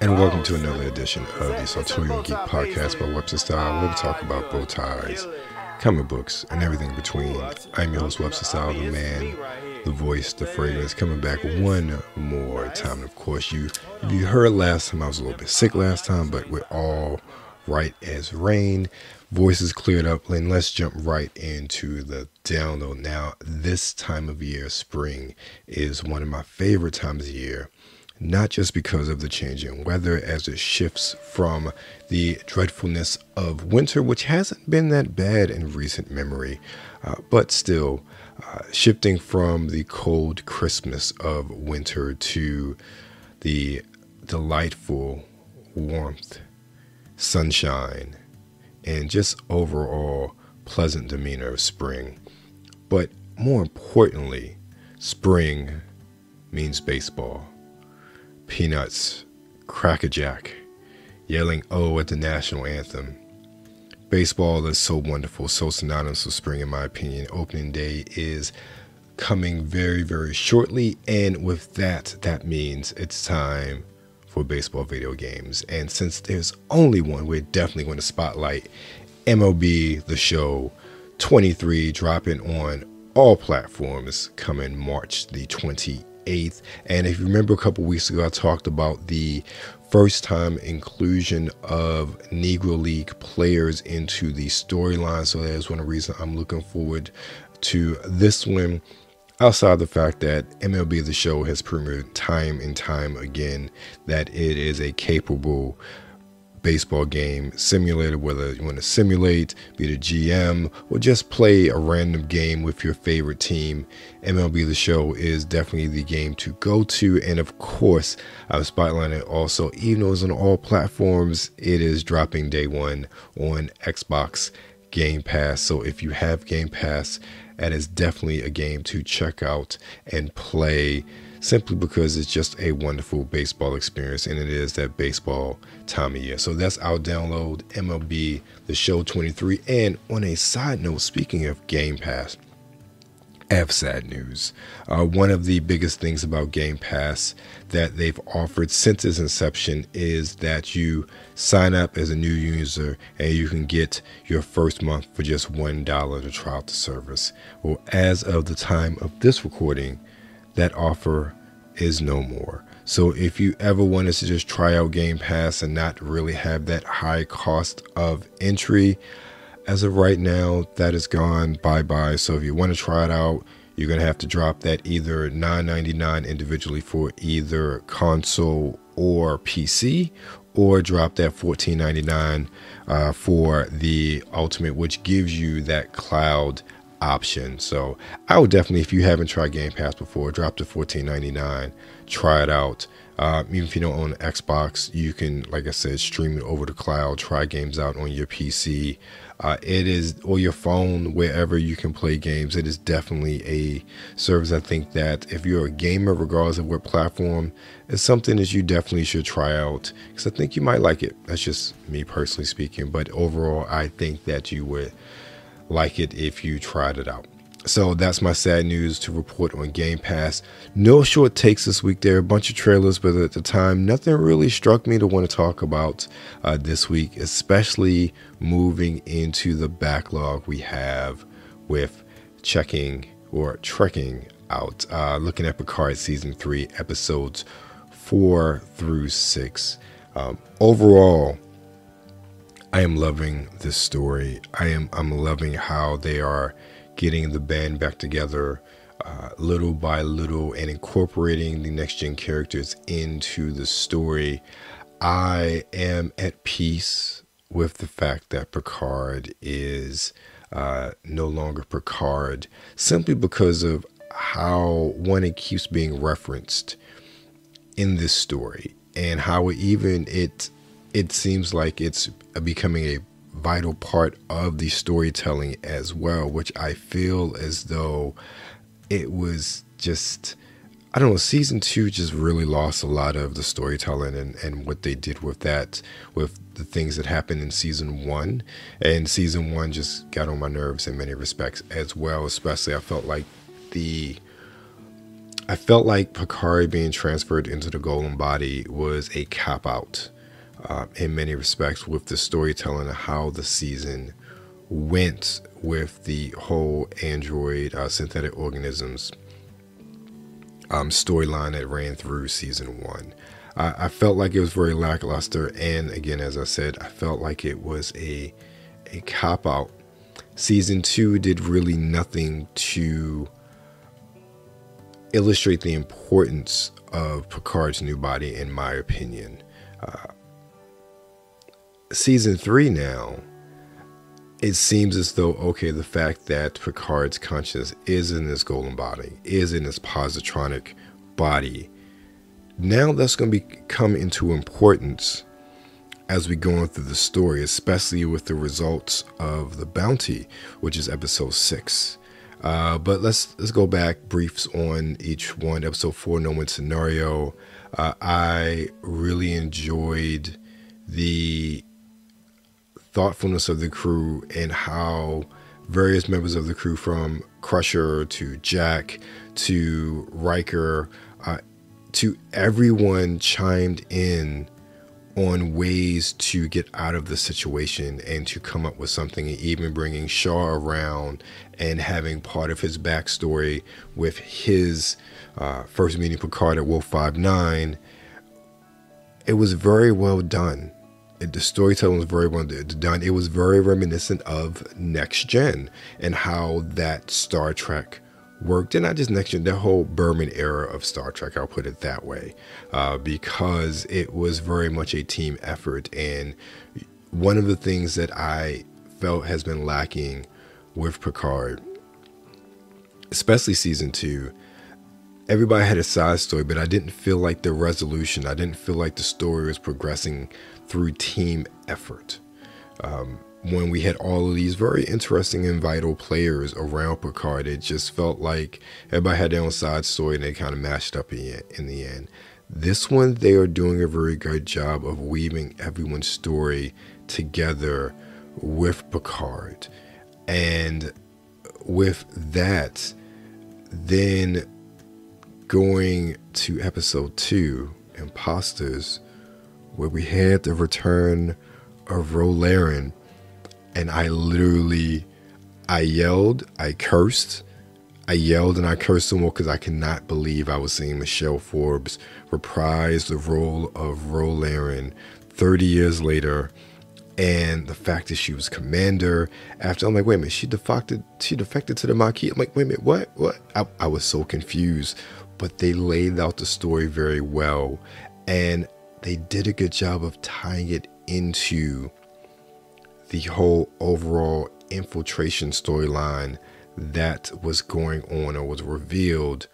And welcome to another edition of the Sartorial Geek Podcast by Webster Style, where we talk about bow ties, comic books, and everything in between. I'm your host, Webster Style, the man, the voice, the fragrance, coming back one more time. And of course, you if you heard last time, I was a little bit sick last time, but we're all right as rain. Voices cleared up, and let's jump right into the download. Now, this time of year, spring, is one of my favorite times of year not just because of the changing weather as it shifts from the dreadfulness of winter, which hasn't been that bad in recent memory, uh, but still uh, shifting from the cold Christmas of winter to the delightful warmth, sunshine, and just overall pleasant demeanor of spring. But more importantly, spring means baseball Peanuts, Crackerjack, yelling oh at the national anthem. Baseball is so wonderful, so synonymous with spring, in my opinion. Opening day is coming very, very shortly, and with that, that means it's time for baseball video games. And since there's only one, we're definitely going to spotlight MLB The Show 23 dropping on all platforms coming March the 28th. 8th. And if you remember a couple weeks ago, I talked about the first time inclusion of Negro League players into the storyline. So that is one of the reasons I'm looking forward to this one. Outside the fact that MLB The Show has proven time and time again that it is a capable baseball game simulator, whether you want to simulate, be the GM, or just play a random game with your favorite team. MLB The Show is definitely the game to go to. And of course, I'm spotlighting it also, even though it's on all platforms, it is dropping day one on Xbox Game Pass. So if you have Game Pass, that is definitely a game to check out and play simply because it's just a wonderful baseball experience and it is that baseball time of year. So that's our download MLB The Show 23. And on a side note, speaking of Game Pass, I have sad news. Uh, one of the biggest things about Game Pass that they've offered since its inception is that you sign up as a new user and you can get your first month for just $1 to try out the service. Well, as of the time of this recording, that offer is no more. So if you ever wanted to just try out Game Pass and not really have that high cost of entry, as of right now, that is gone bye bye. So if you want to try it out, you're gonna have to drop that either $9.99 individually for either console or PC, or drop that $14.99 uh, for the Ultimate, which gives you that cloud option. So I would definitely, if you haven't tried Game Pass before, drop to $14.99, try it out. Uh, even if you don't own Xbox, you can, like I said, stream it over the cloud, try games out on your PC. Uh, it is, or your phone, wherever you can play games. It is definitely a service. I think that if you're a gamer, regardless of what platform, it's something that you definitely should try out because I think you might like it. That's just me personally speaking. But overall, I think that you would like it if you tried it out. So that's my sad news to report on Game Pass. No short takes this week. There are a bunch of trailers, but at the time, nothing really struck me to want to talk about uh, this week, especially moving into the backlog we have with checking or trekking out, uh, looking at Picard season three, episodes four through six. Um, overall, I am loving this story. I am I'm loving how they are getting the band back together uh, little by little and incorporating the next gen characters into the story. I am at peace with the fact that Picard is uh, no longer Picard simply because of how one it keeps being referenced in this story and how even it it seems like it's becoming a vital part of the storytelling as well, which I feel as though it was just I don't know, season two just really lost a lot of the storytelling and, and what they did with that, with the things that happened in season one. And season one just got on my nerves in many respects as well. Especially, I felt like the I felt like Picard being transferred into the Golden Body was a cop out uh, in many respects with the storytelling of how the season went with the whole android uh, synthetic organisms um, storyline that ran through season one. I, I felt like it was very lackluster, and again, as I said, I felt like it was a a cop out. Season two did really nothing to illustrate the importance of Picard's new body, in my opinion. Uh, season three now, it seems as though, okay, the fact that Picard's consciousness is in this golden body, is in this positronic body, now that's going to come into importance as we go on through the story, especially with the results of the bounty, which is episode six. Uh, but let's let's go back briefs on each one. Episode four, No Win Scenario. Uh, I really enjoyed the thoughtfulness of the crew and how various members of the crew, from Crusher to Jack to Riker, uh, to everyone, chimed in on ways to get out of the situation and to come up with something, and even bringing Shaw around and having part of his backstory with his uh, first meeting Picard at Wolf 59. It was very well done. It, the storytelling was very well done. It was very reminiscent of Next Gen and how that Star Trek worked, and not just Next Gen, the whole Berman era of Star Trek, I'll put it that way, uh, because it was very much a team effort. And one of the things that I felt has been lacking with Picard, especially season two, everybody had a side story, but I didn't feel like the resolution, I didn't feel like the story was progressing through team effort. Um, when we had all of these very interesting and vital players around Picard, it just felt like everybody had their own side story and they kind of mashed up in, in the end. This one, they are doing a very good job of weaving everyone's story together with Picard. And with that, then going to episode two, Imposters, where we had the return of Ro Laren and I literally, I yelled, I cursed, I yelled and I cursed some more because I cannot believe I was seeing Michelle Forbes reprise the role of Ro Laren 30 years later. And the fact that she was commander after, I'm like, wait a minute, she defected, she defected to the Maquis. I'm like, wait a minute, what? What? I, I was so confused. But they laid out the story very well. And they did a good job of tying it into the whole overall infiltration storyline that was going on or was revealed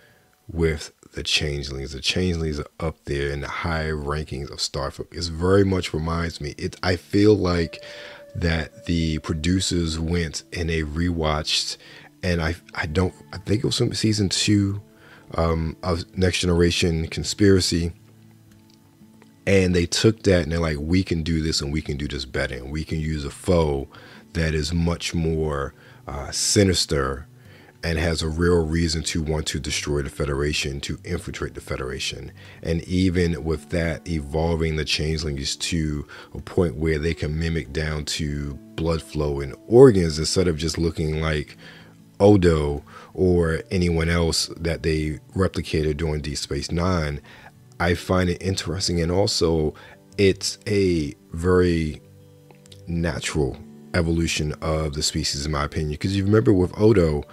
with the changelings. The changelings are up there in the high rankings of Starfleet. It very much reminds me. It I feel like that the producers went and they rewatched, and I I don't I think it was from season two um, of Next Generation Conspiracy and they took that and they're like, we can do this and we can do this better. And we can use a foe that is much more uh, sinister and has a real reason to want to destroy the Federation, to infiltrate the Federation. And even with that, evolving the changelings to a point where they can mimic down to blood flow and organs instead of just looking like Odo or anyone else that they replicated during Deep Space Nine. I find it interesting, and also it's a very natural evolution of the species, in my opinion. Because you remember with Odo,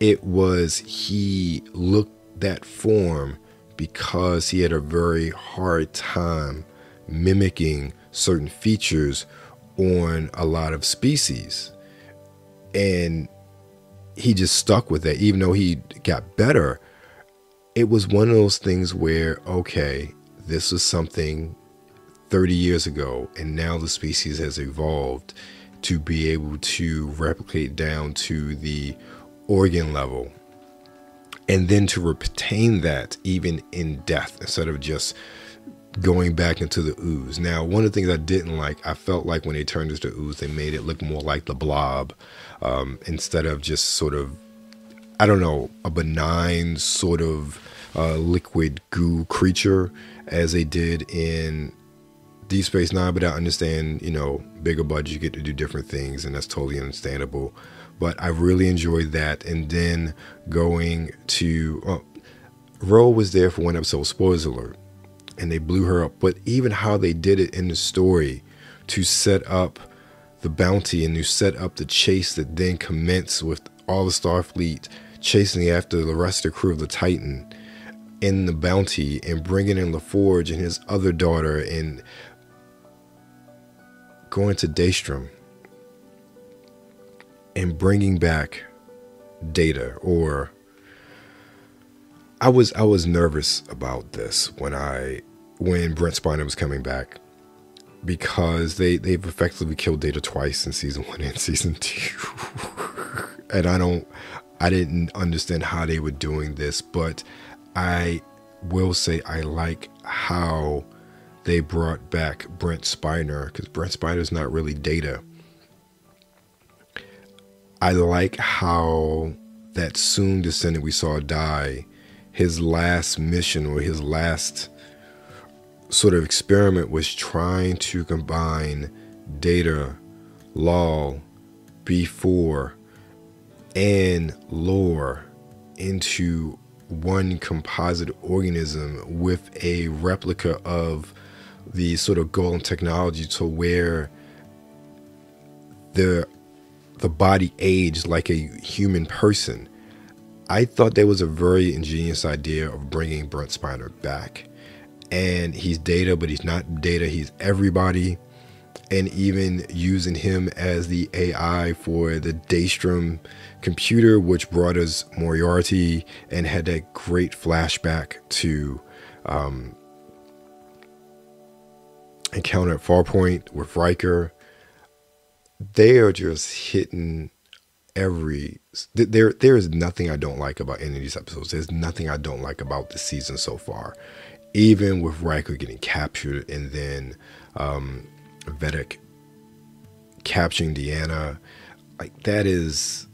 it was he looked that form because he had a very hard time mimicking certain features on a lot of species. And he just stuck with it, even though he got better. It was one of those things where, okay, this was something 30 years ago, and now the species has evolved to be able to replicate down to the organ level. And then to retain that even in death instead of just going back into the ooze. Now, one of the things I didn't like, I felt like when they turned into the ooze, they made it look more like the blob um, instead of just sort of, I don't know, a benign sort of uh, liquid goo creature as they did in Deep Space Nine. But I understand, you know, bigger budget, you get to do different things, and that's totally understandable. But I really enjoyed that. And then going to uh, Ro was there for one episode, spoilers alert, and they blew her up. But even how they did it in the story to set up the bounty and to set up the chase that then commenced with all the Starfleet chasing after the rest of the crew of the Titan in the bounty and bringing in LaForge and his other daughter and going to Daystrom and bringing back data or I was I was nervous about this when I when Brent Spiner was coming back because they they've effectively killed Data twice in season one and season two, and I don't I didn't understand how they were doing this, but I will say I like how they brought back Brent Spiner because Brent Spiner is not really Data. I like how that Soong descendant we saw die, his last mission or his last sort of experiment was trying to combine data, Lal, B4, and lore into one composite organism with a replica of the sort of golden technology to where the the body aged like a human person. I thought that was a very ingenious idea of bringing Brent Spiner back and he's data, but he's not data. He's everybody. And even using him as the AI for the Daystrom computer, which brought us Moriarty and had that great flashback to um, Encounter at Farpoint with Riker. They are just hitting every there there is nothing I don't like about any of these episodes. There's nothing I don't like about the season so far even with Riker getting captured and then um, Vadic capturing Deanna, like that is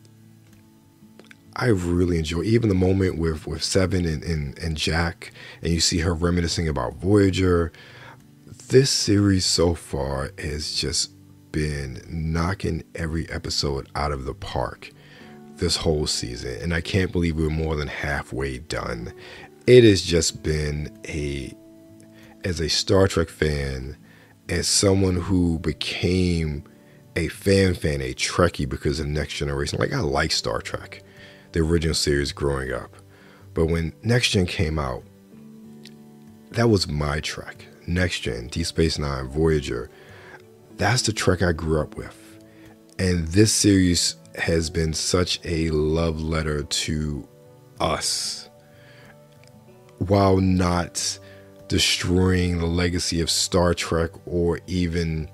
I really enjoy even the moment with with Seven and, and, and Jack and you see her reminiscing about Voyager. This series so far has just been knocking every episode out of the park this whole season and I can't believe we're more than halfway done it has just been a as a Star Trek fan, as someone who became a fan fan, a Trekkie because of Next Generation. Like I like Star Trek, the original series growing up. But when Next Gen came out, that was my Trek. Next Gen, Deep Space Nine, Voyager. That's the Trek I grew up with. And this series has been such a love letter to us while not destroying the legacy of Star Trek or even,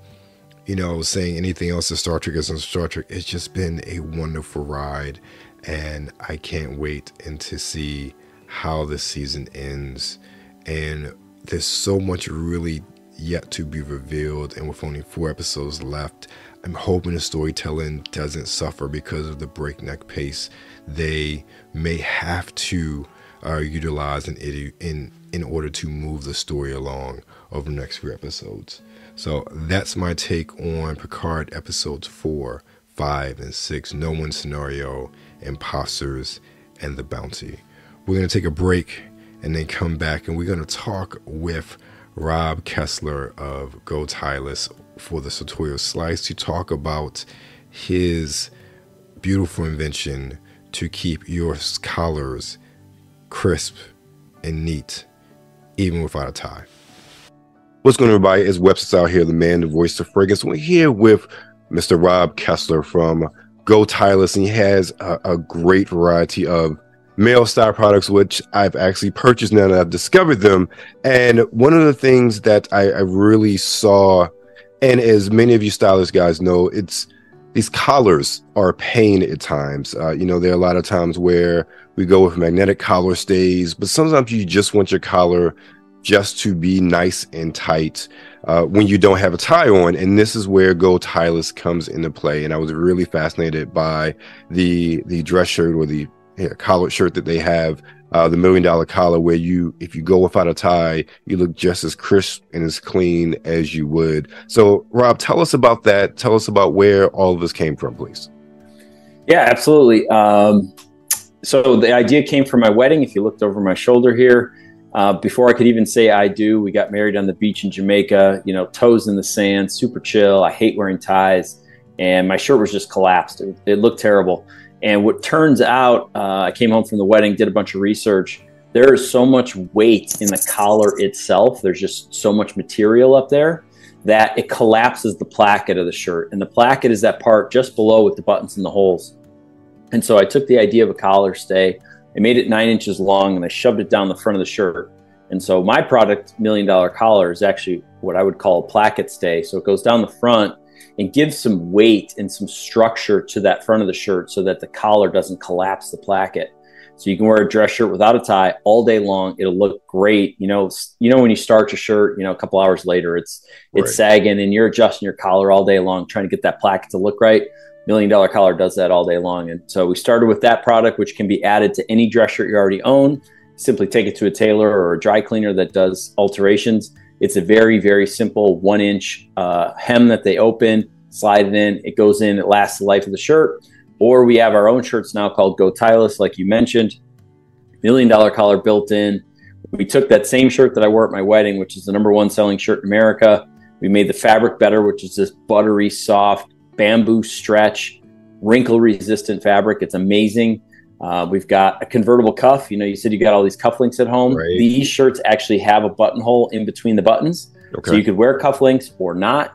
you know, saying anything else that Star Trek isn't Star Trek. It's just been a wonderful ride, and I can't wait and to see how this season ends. And there's so much really yet to be revealed, and with only four episodes left, I'm hoping the storytelling doesn't suffer because of the breakneck pace. They may have to uh, utilize utilized in in in order to move the story along over the next few episodes. So that's my take on Picard episodes four, five, and six. No Win scenario, imposters, and the bounty. We're gonna take a break and then come back, and we're gonna talk with Rob Kessler of Go Tieless for the Sartorial Slice to talk about his beautiful invention to keep your collars crisp and neat, even without a tie. What's going on, everybody? It's Webster out here, the man, the voice of fragrance. We're here with Mr. Rob Kessler from Go Tieless, and he has a, a great variety of male style products, which I've actually purchased now that I've discovered them. And one of the things that I, I really saw, and as many of you stylist guys know, it's these collars are a pain at times. Uh, you know, there are a lot of times where we go with magnetic collar stays, but sometimes you just want your collar just to be nice and tight uh, when you don't have a tie on. And this is where Go Tieless comes into play. And I was really fascinated by the the dress shirt or the yeah, collared shirt that they have, uh, the million dollar collar, where you, if you go without a tie, you look just as crisp and as clean as you would. So, Rob, tell us about that. Tell us about where all of this came from, please. Yeah, absolutely. Um, so the idea came from my wedding. If you looked over my shoulder here, uh, before I could even say I do, we got married on the beach in Jamaica. You know, toes in the sand, super chill. I hate wearing ties, and my shirt was just collapsed. It, it looked terrible. And what turns out, uh, I came home from the wedding, did a bunch of research. There is so much weight in the collar itself. There's just so much material up there that it collapses the placket of the shirt. And the placket is that part just below with the buttons and the holes. And so I took the idea of a collar stay, I made it nine inches long, and I shoved it down the front of the shirt. And so my product, Million Dollar Collar, is actually what I would call a placket stay. So it goes down the front and gives some weight and some structure to that front of the shirt so that the collar doesn't collapse the placket. So you can wear a dress shirt without a tie all day long. It'll look great. You know, you know when you starch a shirt, you know, a couple hours later, it's it's right. sagging and you're adjusting your collar all day long, trying to get that placket to look right. Million Dollar Collar does that all day long. And so we started with that product, which can be added to any dress shirt you already own. Simply take it to a tailor or a dry cleaner that does alterations. It's a very, very simple one inch uh, hem that they open, slide it in, it goes in, it lasts the life of the shirt. Or we have our own shirts now called Go Tieless, like you mentioned, million dollar collar built in. We took that same shirt that I wore at my wedding, which is the number one selling shirt in America. We made the fabric better, which is this buttery, soft, bamboo stretch, wrinkle resistant fabric. It's amazing. Uh, we've got a convertible cuff. You know, you said you got all these cufflinks at home. Right. These shirts actually have a buttonhole in between the buttons. Okay. So you could wear cufflinks or not.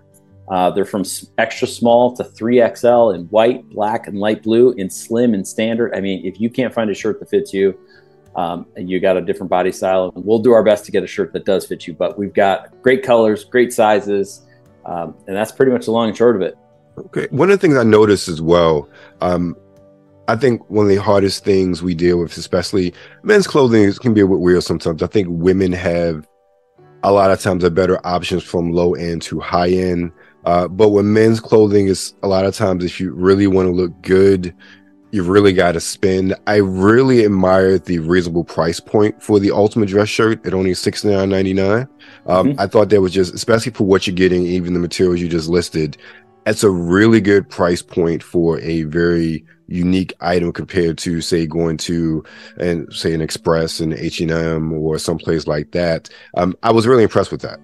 Uh, they're from extra small to 3XL in white, black, and light blue, in slim and standard. I mean, if you can't find a shirt that fits you, um, you got a different body style, we'll do our best to get a shirt that does fit you. But we've got great colors, great sizes, um, and that's pretty much the long and short of it. Okay. One of the things I noticed as well, um, I think one of the hardest things we deal with, especially men's clothing, can be a bit weird sometimes. I think women have a lot of times a better options from low end to high end. Uh, but when men's clothing is a lot of times, if you really want to look good, you really got to spend. I really admire the reasonable price point for the ultimate dress shirt at only sixty nine ninety nine. Um, mm-hmm. I thought that was just, especially for what you're getting, even the materials you just listed that's a really good price point for a very unique item compared to say going to and say an express and h&m or someplace like that. Um, i was really impressed with that.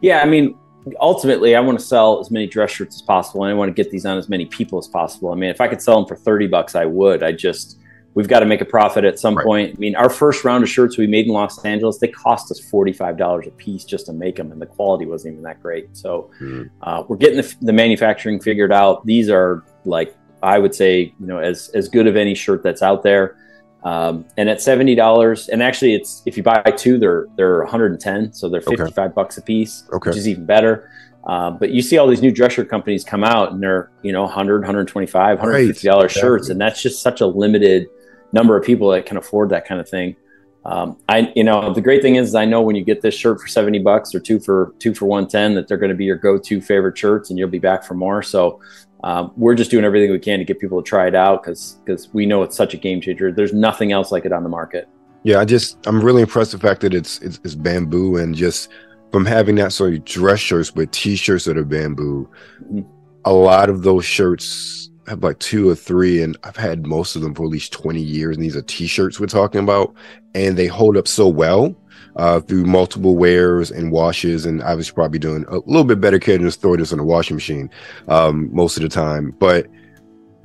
Yeah i mean ultimately i want to sell as many dress shirts as possible and i want to get these on as many people as possible. I mean if i could sell them for 30 bucks i would. I just we've got to make a profit at some right. point. I mean, our first round of shirts we made in Los Angeles, they cost us $45 a piece just to make them, and the quality wasn't even that great. So mm. uh, we're getting the, the, manufacturing figured out. These are like, I would say, you know, as, as good of any shirt that's out there. Um, and at seventy dollars, and actually, it's if you buy two, they're they're one hundred and ten, so they're fifty five okay. bucks a piece, okay. which is even better. Uh, but you see all these new dress shirt companies come out, and they're you know 100 125 150 dollars right. shirts, exactly. and that's just such a limited number of people that can afford that kind of thing. Um, I, you know, the great thing is I know when you get this shirt for 70 bucks or two for two for 110, that they're going to be your go-to favorite shirts and you'll be back for more. So, um, we're just doing everything we can to get people to try it out because, because we know it's such a game changer. There's nothing else like it on the market. Yeah. I just, I'm really impressed with the fact that it's, it's, it's bamboo and just from having that sort of dress shirts with t-shirts that are bamboo, mm-hmm. a lot of those shirts have like two or three, and I've had most of them for at least 20 years. And these are t-shirts we're talking about, and they hold up so well uh, through multiple wears and washes. And I was probably doing a little bit better care than just throw this in a washing machine um, most of the time. But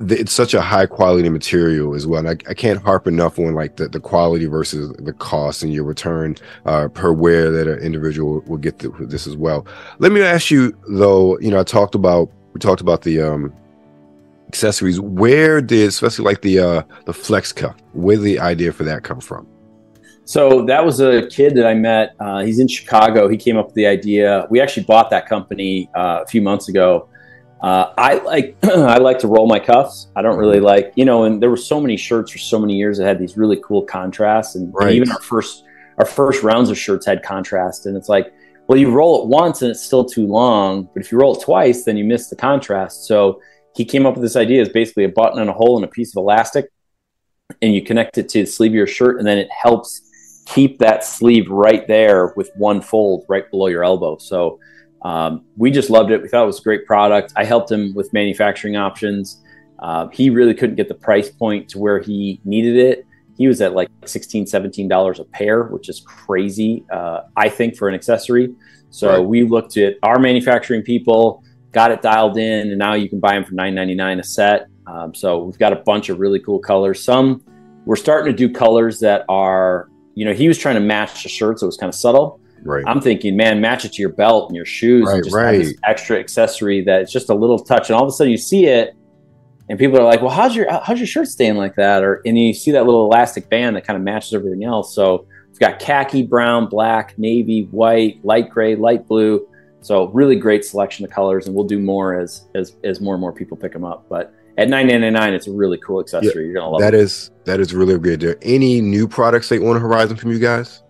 it's such a high quality material as well. And I, I can't harp enough on like the, the quality versus the cost and your return uh, per wear that an individual will get through this as well. Let me ask you though, you know, I talked about, we talked about the, um, accessories. Where did, especially like the uh, the flex cuff, where did the idea for that come from? So that was a kid that I met. Uh, he's in Chicago. He came up with the idea. We actually bought that company uh, a few months ago. Uh, I like I like to roll my cuffs. I don't really like you know. And there were so many shirts for so many years that had these really cool contrasts, and, right. and even our first our first rounds of shirts had contrast. And it's like, well, you roll it once and it's still too long, but if you roll it twice, then you miss the contrast. So he came up with this idea is basically a button and a hole and a piece of elastic and you connect it to the sleeve of your shirt, and then it helps keep that sleeve right there with one fold right below your elbow. So um, we just loved it. We thought it was a great product. I helped him with manufacturing options. Uh, he really couldn't get the price point to where he needed it. He was at like 16 $17 a pair, which is crazy, uh, I think, for an accessory. So right. we looked at our manufacturing people, got it dialed in, and now you can buy them for $9.99 a set. Um, so we've got a bunch of really cool colors. Some we're starting to do colors that are, you know, he was trying to match the shirt, so it was kind of subtle. Right. I'm thinking, man, match it to your belt and your shoes, right, and just right. have this extra accessory that's just a little touch, and all of a sudden you see it, and people are like, "Well, how's your how's your shirt staying like that?" Or and you see that little elastic band that kind of matches everything else. So we've got khaki, brown, black, navy, white, light gray, light blue. So really great selection of colors, and we'll do more as as as more and more people pick them up. But at nine ninety nine, it's a really cool accessory. Yeah, You're gonna love that. That is that is really good. Are any new products that on the horizon from you guys?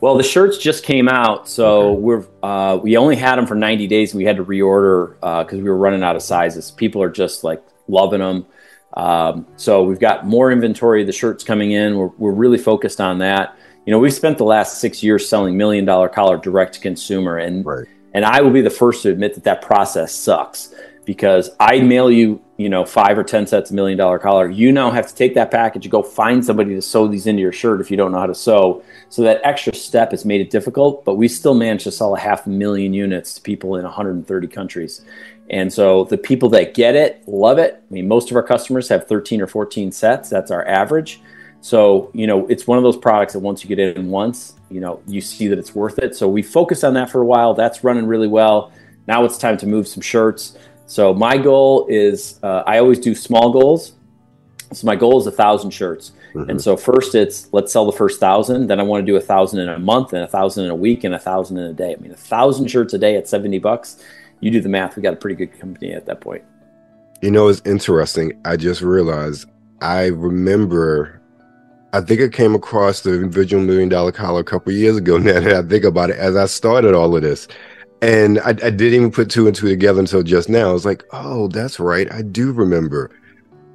Well, the shirts just came out, so okay. we're uh, we only had them for 90 days, and we had to reorder because uh, we were running out of sizes. People are just like loving them. Um, so we've got more inventory of the shirts coming in. We're, we're really focused on that. You know, we've spent the last six years selling million dollar collar direct to consumer, and right. And I will be the first to admit that that process sucks because I mail you, you know, five or ten sets of million dollar collar. You now have to take that package and go find somebody to sew these into your shirt if you don't know how to sew. So that extra step has made it difficult, but we still managed to sell a half million units to people in 130 countries. And so the people that get it love it. I mean, most of our customers have 13 or 14 sets. That's our average. So, you know, it's one of those products that once you get in once, you know, you see that it's worth it. So we focused on that for a while. That's running really well. Now it's time to move some shirts. So my goal is uh, I always do small goals. So my goal is a thousand shirts. Mm-hmm. And so first it's let's sell the first thousand. Then I want to do a thousand in a month and a thousand in a week and a thousand in a day. I mean, a thousand shirts a day at 70 bucks you do the math. We got a pretty good company at that point. You know, it's interesting. I just realized I remember. I think I came across the individual million dollar collar a couple years ago. Now that I think about it, as I started all of this, and I, I, didn't even put two and two together until just now. I was like, oh, that's right. I do remember.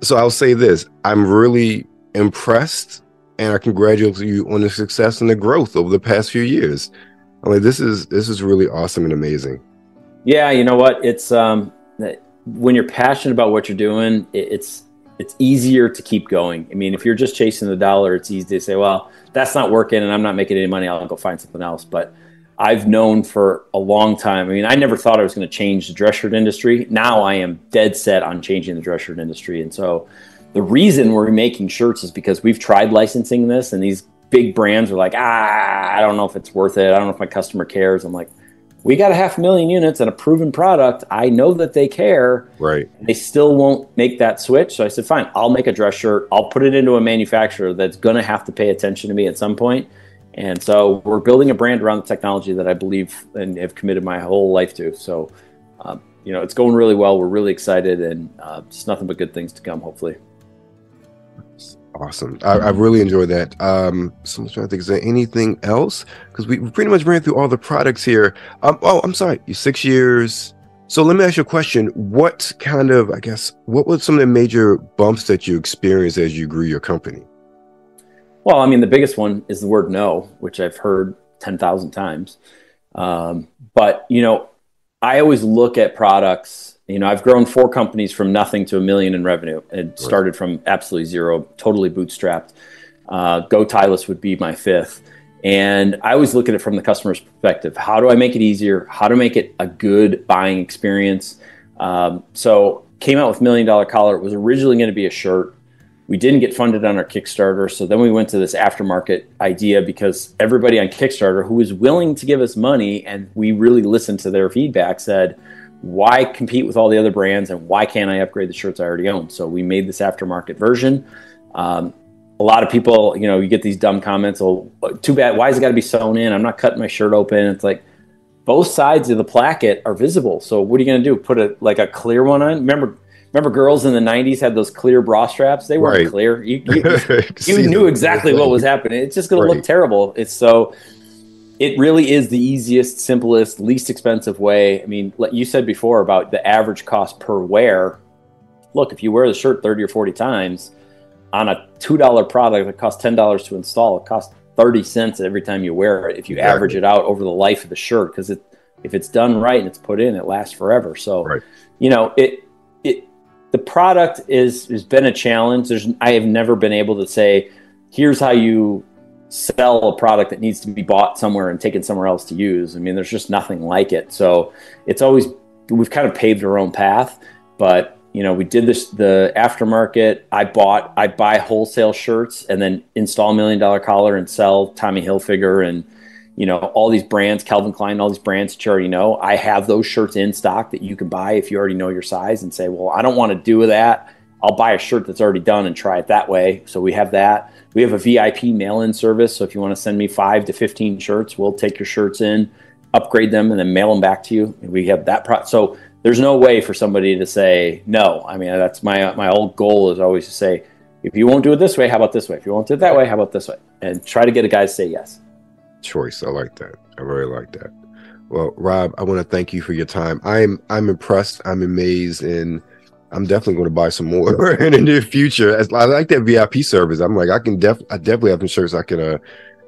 So I'll say this I'm really impressed and I congratulate you on the success and the growth over the past few years. I'm like, this is this is really awesome and amazing. Yeah, you know what? It's um, when you're passionate about what you're doing, it's it's easier to keep going. I mean, if you're just chasing the dollar, it's easy to say, "Well, that's not working, and I'm not making any money. I'll go find something else." But I've known for a long time. I mean, I never thought I was going to change the dress shirt industry. Now I am dead set on changing the dress shirt industry, and so the reason we're making shirts is because we've tried licensing this, and these big brands are like, "Ah, I don't know if it's worth it. I don't know if my customer cares." I'm like we got a half million units and a proven product. I know that they care. Right. They still won't make that switch. So I said, fine, I'll make a dress shirt. I'll put it into a manufacturer that's going to have to pay attention to me at some point. And so we're building a brand around the technology that I believe and have committed my whole life to. So, um, you know, it's going really well. We're really excited and uh, just nothing but good things to come, hopefully. Awesome. I, I, really enjoyed that. Um, so I'm trying to think, is there anything else? Because we, pretty much ran through all the products here. Um, oh, I'm sorry. You six years. So let me ask you a question. What kind of, I guess, what were some of the major bumps that you experienced as you grew your company? Well, I mean, the biggest one is the word no, which I've heard 10,000 times. Um, but, you know, I always look at products you know, I've grown four companies from nothing to a million in revenue. It started from absolutely zero, totally bootstrapped. Uh, Go Tieless would be my fifth. And I always look at it from the customer's perspective. How do I make it easier? How to make it a good buying experience? Um, so came out with Million Dollar Collar. It was originally going to be a shirt. We didn't get funded on our Kickstarter. So then we went to this aftermarket idea because everybody on Kickstarter who was willing to give us money and we really listened to their feedback said, why compete with all the other brands and why can't I upgrade the shirts I already own? So we made this aftermarket version. Um, a lot of people, you know, you get these dumb comments. Oh, too bad. Why has it got to be sewn in? I'm not cutting my shirt open. It's like both sides of the placket are visible. So what are you going to do? Put a like a clear one on? Remember, remember, girls in the '90s had those clear bra straps. They weren't right. clear. You, you, you knew exactly what was happening. It's just going right. to look terrible. It's so it really is the easiest, simplest, least expensive way. I mean, you said before about the average cost per wear. Look, if you wear the shirt 30 or 40 times, on a two dollar product that costs ten dollars to install, it costs thirty cents every time you wear it. If you exactly. average it out over the life of the shirt, because it if it's done right and it's put in, it lasts forever. So, right. you know, it it the product is has been a challenge. There's I have never been able to say, here's how you sell a product that needs to be bought somewhere and taken somewhere else to use. I mean, there's just nothing like it. So it's always we've kind of paved our own path, but you know, we did this the aftermarket. I bought I buy wholesale shirts and then install million dollar collar and sell Tommy Hilfiger and you know all these brands, Calvin Klein, all these brands that you already know. I have those shirts in stock that you can buy if you already know your size and say, well, I don't want to do that. I'll buy a shirt that's already done and try it that way. So we have that. We have a VIP mail-in service. So if you want to send me five to fifteen shirts, we'll take your shirts in, upgrade them, and then mail them back to you. We have that. So there's no way for somebody to say no. I mean, that's my my old goal is always to say, if you won't do it this way, how about this way? If you won't do it that way, how about this way? And try to get a guy to say yes. Choice. I like that. I really like that. Well, Rob, I want to thank you for your time. I'm I'm impressed. I'm amazed, and I'm definitely going to buy some more in the near future. I like that VIP service. I'm like, I can def I definitely have some shirts I can uh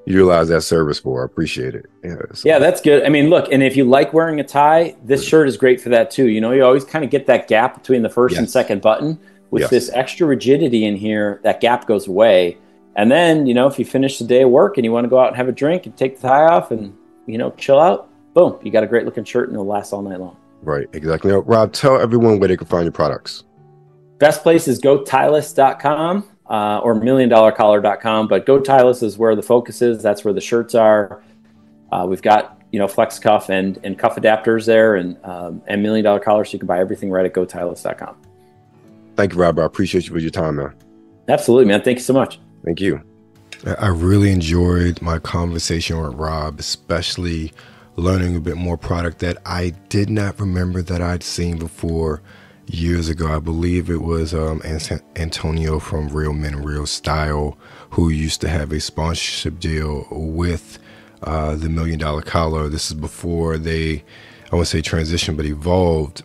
utilize that service for. I appreciate it. Yeah, so. yeah, that's good. I mean, look, and if you like wearing a tie, this shirt is great for that too. You know, you always kind of get that gap between the first yes. and second button. With yes. this extra rigidity in here, that gap goes away. And then, you know, if you finish the day of work and you want to go out and have a drink and take the tie off and, you know, chill out, boom, you got a great looking shirt and it'll last all night long. Right, exactly. Now, Rob, tell everyone where they can find your products. Best place is gotieless.com uh, or milliondollarcollar.com. But Go Tieless is where the focus is. That's where the shirts are. Uh, we've got you know flex cuff and and cuff adapters there, and um, and million dollar collars. So you can buy everything right at gotieless.com. Thank you, Rob. I appreciate you for your time, man. Absolutely, man. Thank you so much. Thank you. I really enjoyed my conversation with Rob, especially learning a bit more product that I did not remember that I'd seen before years ago. I believe it was um, Antonio from Real Men Real Style who used to have a sponsorship deal with uh, the Million Dollar Collar. This is before they, I won't say transition, but evolved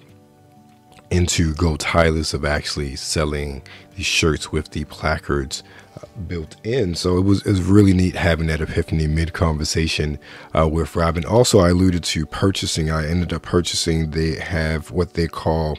into Go Tieless of actually selling these shirts with the placards built in. So it was, it was really neat having that epiphany mid conversation uh, with Robin. Also, I alluded to purchasing. I ended up purchasing. They have what they call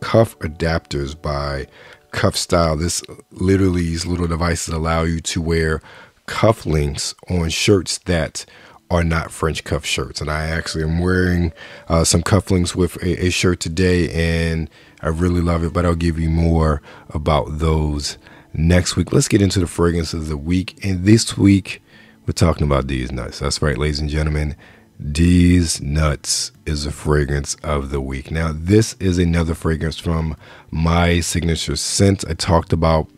cuff adapters by Cuff Style. This literally these little devices allow you to wear cufflinks on shirts that are not French cuff shirts. And I actually am wearing uh, some cufflinks with a, a, shirt today, and I really love it. But I'll give you more about those next week. Let's get into the fragrances of the week. And this week, we're talking about Deez Nutz. That's right, ladies and gentlemen. Deez Nutz is a fragrance of the week. Now, this is another fragrance from my signature scent. I talked about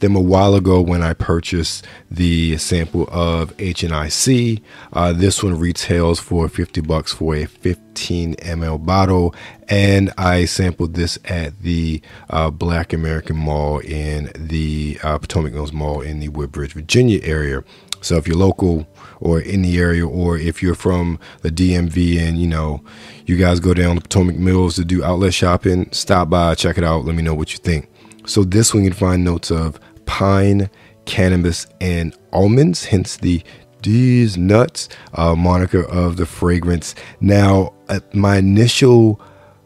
them a while ago when I purchased the sample of HNIC. Uh, this one retails for 50 bucks for a 15 ml bottle, and I sampled this at the uh, Black American Mall in the uh, Potomac Mills Mall in the Woodbridge, Virginia area. So if you're local or in the area, or if you're from the DMV and you know you guys go down to Potomac Mills to do outlet shopping, stop by, check it out. Let me know what you think. So this one you can find notes of pine, cannabis, and almonds, hence the Deez Nutz uh, moniker of the fragrance. Now, at my initial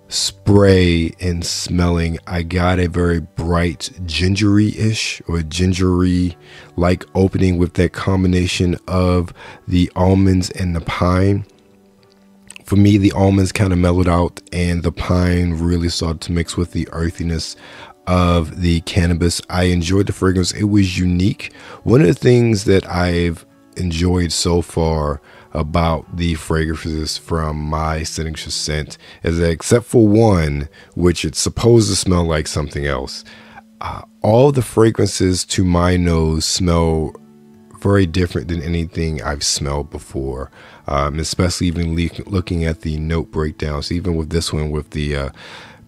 spray and smelling, I got a very bright gingery ish or gingery like opening with that combination of the almonds and the pine. For me, the almonds kind of mellowed out, and the pine really started to mix with the earthiness of the cannabis. I enjoyed the fragrance, it was unique. One of the things that I've enjoyed so far about the fragrances from my signature scent is that except for one, which it's supposed to smell like something else, uh, all the fragrances to my nose smell very different than anything I've smelled before. Um, especially even le- looking at the note breakdowns, even with this one with the uh,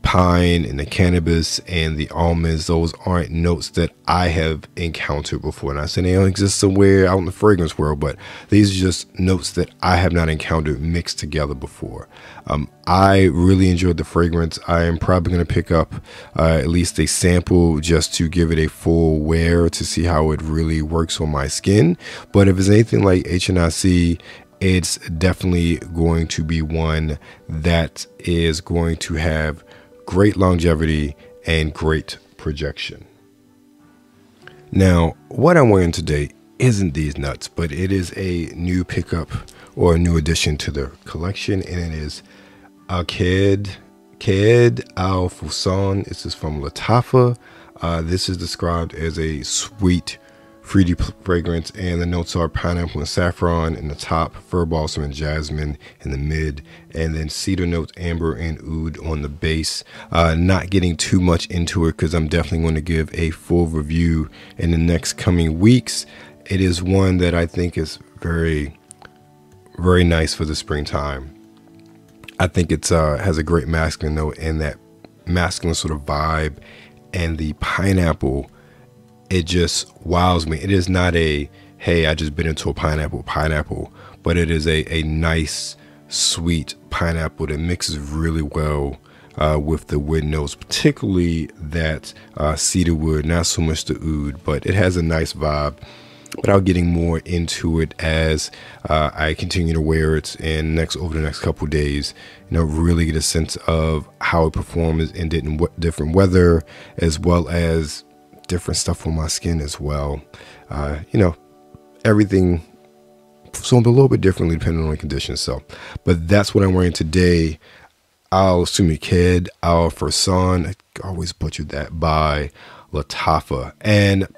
pine and the cannabis and the almonds, those aren't notes that I have encountered before. And I say they don't exist somewhere out in the fragrance world, but these are just notes that I have not encountered mixed together before. Um, I really enjoyed the fragrance. I am probably going to pick up uh, at least a sample just to give it a full wear to see how it really works on my skin. But if it's anything like HNIC it's definitely going to be one that is going to have great longevity and great projection. Now, what I'm wearing today isn't these nuts, but it is a new pickup or a new addition to the collection, and it is Alked Qaed Al Fursan. This is from Lattafa. Uh, this is described as a sweet fruity fragrance, and the notes are pineapple and saffron in the top, fir balsam and jasmine in the mid, and then cedar notes, amber and oud on the base. Uh, not getting too much into it because I'm definitely going to give a full review in the next coming weeks. It is one that I think is very, very nice for the springtime. I think it's uh, has a great masculine note and that masculine sort of vibe, and the pineapple it just wows me. It is not a hey, I just bit into a pineapple pineapple, but it is a, a nice, sweet pineapple that mixes really well uh, with the wood notes, particularly that uh, cedar wood, not so much the oud, but it has a nice vibe. Without getting more into it as uh, I continue to wear it and next over the next couple days, you know, really get a sense of how it performs in different weather, as well as different stuff on my skin as well. Uh, you know, everything so a little bit differently depending on the conditions. So, but that's what I'm wearing today. Al Sumiked Al Fursan. I always butchered that by Lattafa. And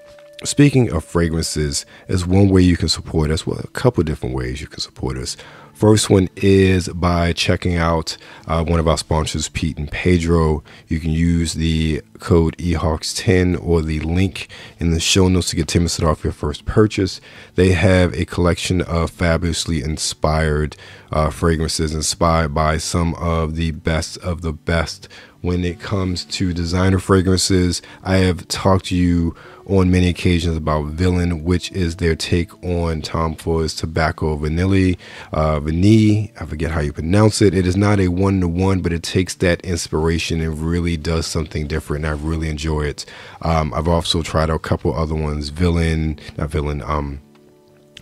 speaking of fragrances, is one way you can support us. Well, a couple different ways you can support us. First one is by checking out uh, one of our sponsors, Pete and Pedro. You can use the code EHawkes10 or the link in the show notes to get 10% off your first purchase. They have a collection of fabulously inspired uh, fragrances inspired by some of the best of the best when it comes to designer fragrances. I have talked to you on many occasions about Villain, which is their take on Tom Ford's Tobacco Vanilla. Uh, Vanille, I forget how you pronounce it. It is not a one to one, but it takes that inspiration and really does something different. And I really enjoy it. Um, I've also tried a couple other ones, Villain, not Villain, um,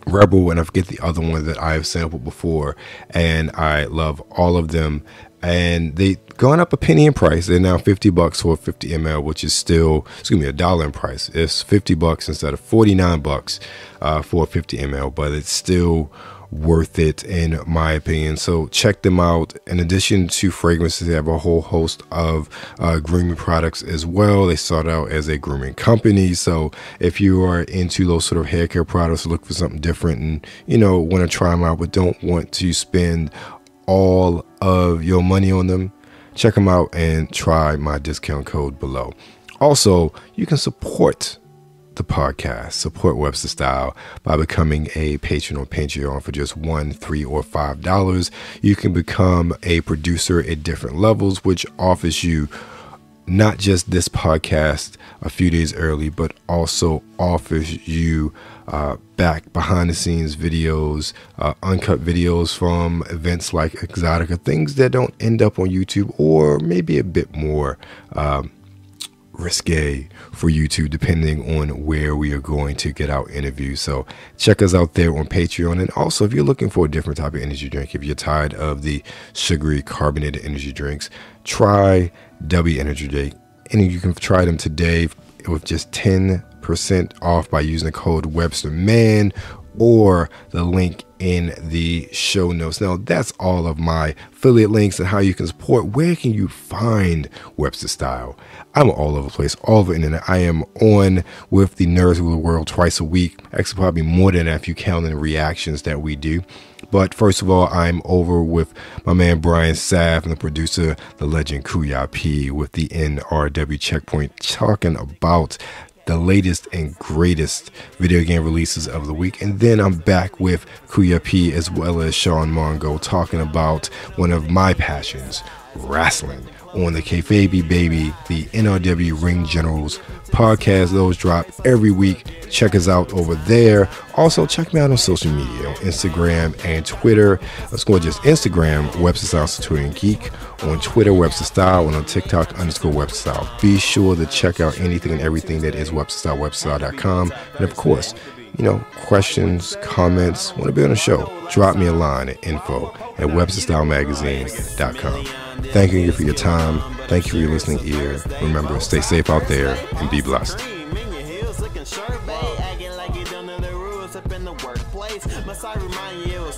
Rebel, and I forget the other one that I have sampled before, and I love all of them and they gone up a penny in price. They're now 50 bucks for 50 ml, which is still, excuse me, a dollar in price. It's 50 bucks instead of 49 bucks uh, for 50 ml, but it's still worth it in my opinion. So check them out. In addition to fragrances, they have a whole host of uh, grooming products as well. They start out as a grooming company. So if you are into those sort of hair care products, look for something different and, you know, want to try them out, but don't want to spend all of your money on them, check them out and try my discount code below. Also, you can support the podcast, support Webster Style by becoming a patron on Patreon for just one, three, or five dollars. You can become a producer at different levels, which offers you not just this podcast a few days early, but also offers you uh, back behind the scenes videos, uh, uncut videos from events like Exxxotica, things that don't end up on YouTube, or maybe a bit more um, risque for YouTube, depending on where we are going to get our interviews. So check us out there on Patreon. And also, if you're looking for a different type of energy drink, if you're tired of the sugary carbonated energy drinks, try W Energy Drink. And you can try them today with just 10 percent off by using the code WebsterMan or the link in the show notes. Now, that's all of my affiliate links and how you can support. Where can you find Webster Style? I'm all over the place, all over the internet. I am on with the Nerds of the World twice a week. Actually, probably more than that if you count in the reactions that we do. But first of all, I'm over with my man Brian Saff and the producer, the legend Kuya P, with the NRW Checkpoint, talking about the latest and greatest video game releases of the week. And then I'm back with Kuya P as well as Sean Mongo talking about one of my passions, wrestling on the Kayfabe Baby, the NRW Ring Generals podcast. Those drop every week. Check us out over there. Also, check me out on social media on Instagram and Twitter. Let's go just Instagram, Webster Style Centurion Geek. On Twitter, Webster Style. And on TikTok, underscore Webster Style. Be sure to check out anything and everything that is Webster Style, websterstyle.com. And of course, you know, questions, comments, want to be on the show, drop me a line at info at websterstylemagazine.com. Thank you for your time. Thank you for your listening ear. Remember, stay safe out there and be blessed. It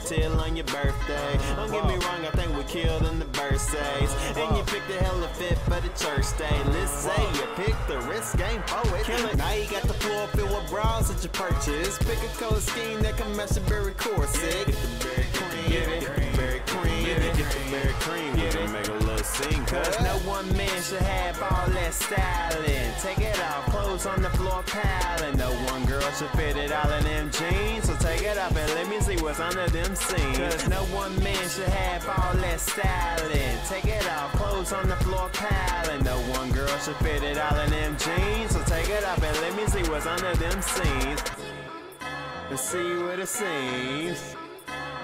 till on your birthday? Don't get me wrong, I think we killed in the birthdays. And you picked the fit for the church day. Let's say you picked the risk game poet. Now you got the floor filled with bras that you. Pick a color scheme that can match berry corset. Get the berry cream, get it, berry cream, get the berry cream. We can make a little scene, cause no one man should have all that styling. Take it off, clothes on the floor piling. No one girl should fit it all in them jeans. So take it off and let me see what's under them seams. Cause no one man should have all that styling. Take it off, clothes on the floor piling. No one girl should fit it all in them jeans. So take it off and let me see what's under them seams. Let's see what it seems.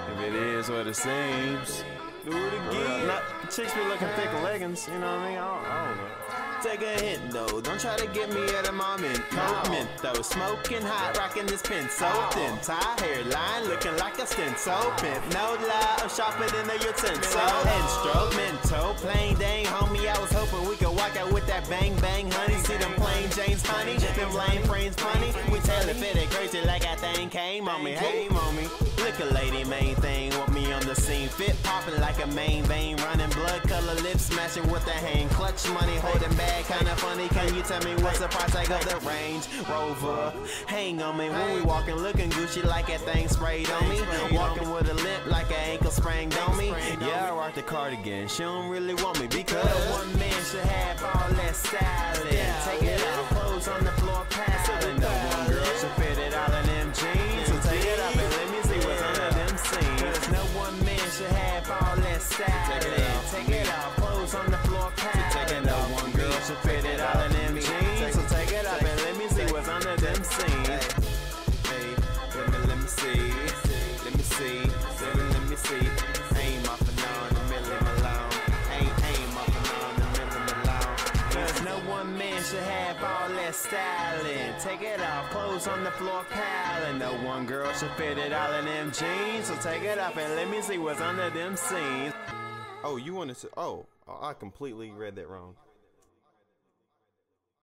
If it is what it seems. Chicks be looking thick leggings, you know what I mean? I don't, I don't know. Take a hint though, don't try to get me at a moment. Coat mint though, smoking hot, rocking this pin so thin. Tie hairline, looking like a stent so pimp. No lie, I'm sharper than a utensil. Instrumental, plain dang, homie. I was hoping we could walk out with that bang bang, honey. See them plain James honey, them lame frames funny. We tell it fit it crazy like that thing came on me. Hey, mommy, look a lady, main thing, want me on the scene. Fit popping like a main vein, running blood color lips, smashing with the hand. Clutch money, holding bag, kinda funny. Can you tell me what's the price tag of the Range Rover? Hang on me when we walking, looking Gucci like that thing sprayed on me. Walking with a limp like an ankle sprained on me. Yeah, I rock the cardigan. She don't really want me because one man should have all that styling. Take it off, clothes on the floor, piling. Take it off, clothes on the floor piling. No one girl should fit it all in them jeans. So take it off and let me see what's under them seams. Oh, you want to? Oh, I completely read that wrong.